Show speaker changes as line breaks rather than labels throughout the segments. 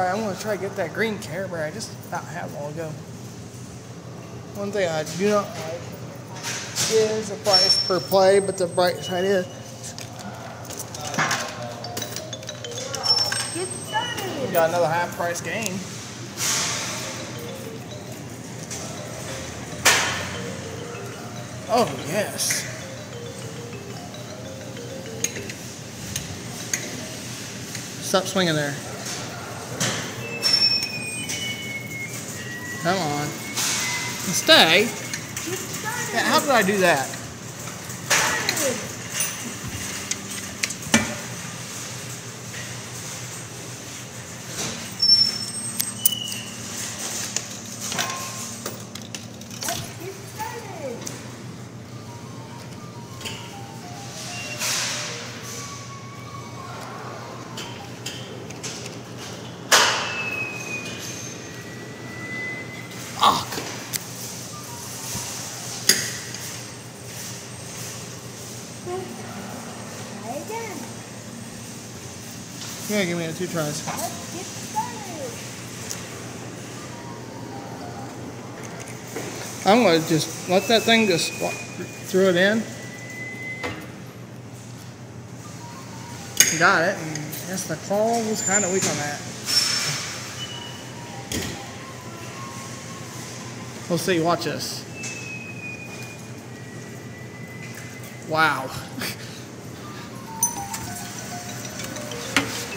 Alright, I'm gonna try to get that green Bear I just had a while ago. One thing I do not like is the price per play, but the bright side is got another half price game. Oh yes. Stop swinging there. Come on. Stay. How did I do that?
Try again.
yeah, give me a two tries.
Let's get started.
I'm gonna just let that thing just throw it in. Got it. And yes, the claw was kind of weak on that. We'll see. Watch this. Wow.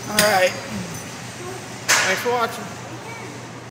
All right. Thanks for watching.